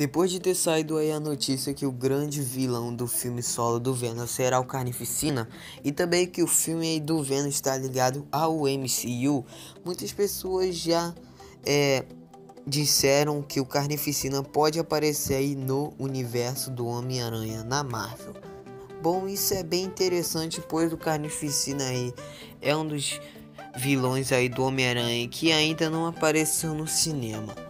Depois de ter saído aí a notícia que o grande vilão do filme solo do Venom será o Carnificina e também que o filme do Venom está ligado ao MCU, muitas pessoas já é, disseram que o Carnificina pode aparecer aí no universo do Homem-Aranha na Marvel. Bom, isso é bem interessante, pois o Carnificina aí é um dos vilões aí do Homem-Aranha que ainda não apareceu no cinema.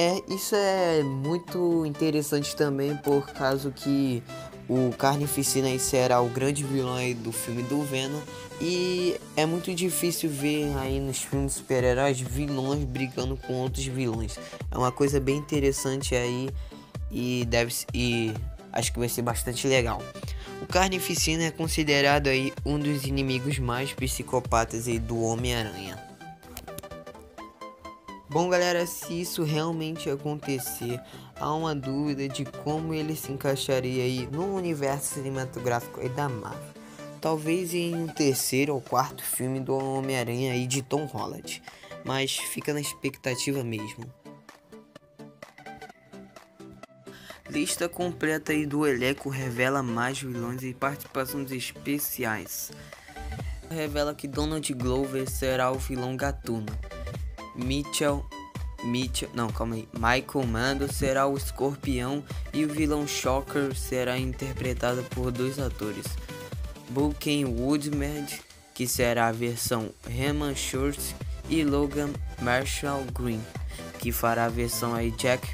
É, isso é muito interessante também por causa que o Carnificina será o grande vilão aí do filme do Venom e é muito difícil ver aí nos filmes super-heróis vilões brigando com outros vilões. É uma coisa bem interessante aí e deve e acho que vai ser bastante legal. O Carnificina é considerado aí um dos inimigos mais psicopatas aí do Homem-Aranha. Bom, galera, se isso realmente acontecer, há uma dúvida de como ele se encaixaria aí no universo cinematográfico da Marvel. Talvez em um terceiro ou quarto filme do Homem-Aranha aí de Tom Holland, mas fica na expectativa mesmo. Lista completa aí do elenco revela mais vilões e participações especiais. Revela que Donald Glover será o vilão Gatuno. Mitchell, Mitchell, não, calma aí. Michael Mando será o Escorpião e o vilão Shocker será interpretado por dois atores. Bulken Woodmed, que será a versão Herman Schultz, e Logan Marshall Green, que fará a versão aí Jack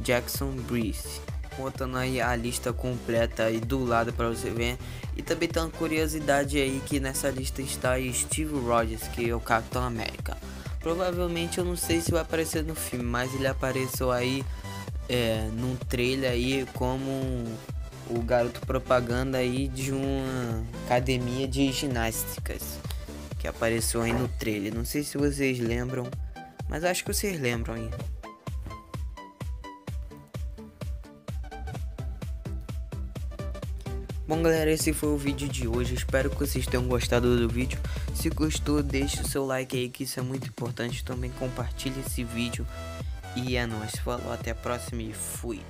Jackson Breeze. Contando aí a lista completa aí do lado para você ver. E também tem uma curiosidade aí que nessa lista está Steve Rogers, que é o Capitão América. Provavelmente eu não sei se vai aparecer no filme, mas ele apareceu aí é, num trailer aí como o garoto propaganda aí de uma academia de ginásticas que apareceu aí no trailer. Não sei se vocês lembram, mas acho que vocês lembram aí. Bom galera, esse foi o vídeo de hoje, espero que vocês tenham gostado do vídeo. Se gostou, deixe o seu like aí que isso é muito importante. Também compartilhe esse vídeo. E é nóis, falou, até a próxima e fui.